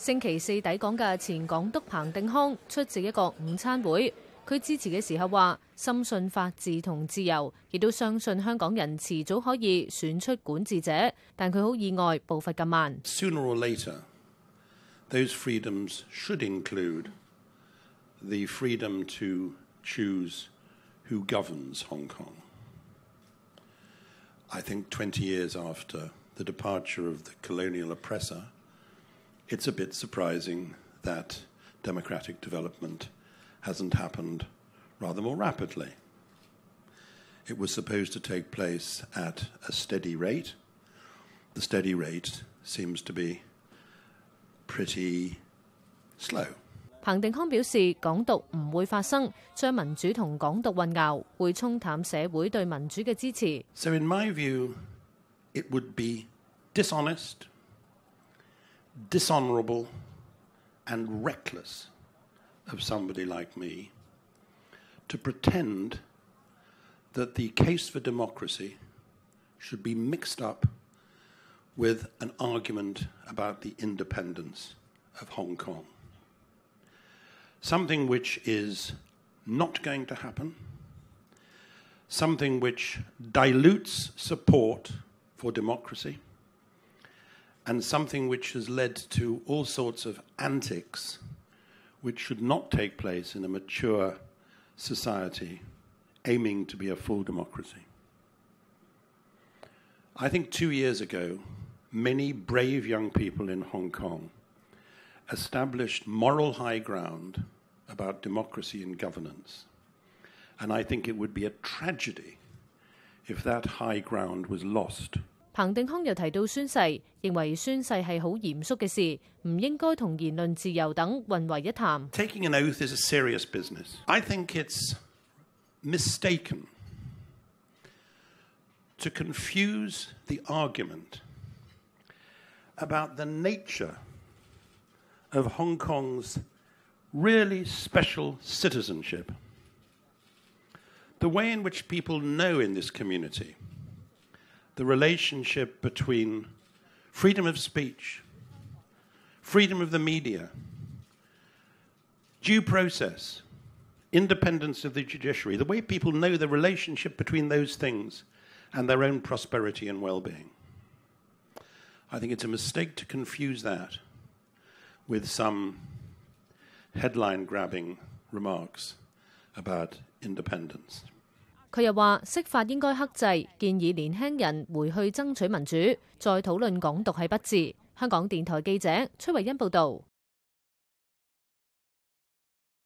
星期四抵港嘅前港督彭定康出席一个午餐会，佢支持嘅时候话：深信法治同自由，亦都相信香港人迟早可以选出管治者，但佢好意外步伐咁慢。Sooner or later, those freedoms should include the freedom to choose who governs Hong Kong. I think 20 years after the departure of the colonial oppressor, it's a bit surprising that democratic development hasn't happened rather more rapidly. It was supposed to take place at a steady rate. The steady rate seems to be pretty slow. 彭定康表示，港独唔会发生，将民主同港独混淆，会冲淡社会对民主嘅支持。 So, in my view, it would be dishonest, dishonorable, and reckless of somebody like me to pretend that the case for democracy should be mixed up with an argument about the independence of Hong Kong. Something which is not going to happen something which dilutes support for democracy and something which has led to all sorts of antics which should not take place in a mature society aiming to be a full democracy. I think two years ago, many brave young people in Hong Kong established moral high ground about democracy and governance. And I think it would be a tragedy if that high ground was lost 彭定康又提到宣誓，认为宣誓系好严肃嘅事，唔应该同言论自由等混为一谈。 Taking an oath is a serious business. I think it's mistaken to confuse the argument about the nature of Hong Kong's really special citizenship, the way in which people know in this community the relationship between freedom of speech, freedom of the media, due process, independence of the judiciary, the way people know the relationship between those things and their own prosperity and well being. I think it's a mistake to confuse that with some headline grabbing remarks about independence. 佢又話：釋法應該克制，建議年輕人回去爭取民主，再討論港獨係不智。香港電台記者崔慧欣報導。